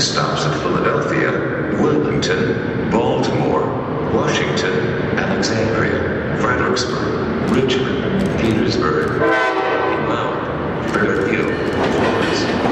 stops at Philadelphia, Wilmington, Baltimore, Washington, Alexandria, Fredericksburg, Richmond, Petersburg, Mount, Fairfield, Florence,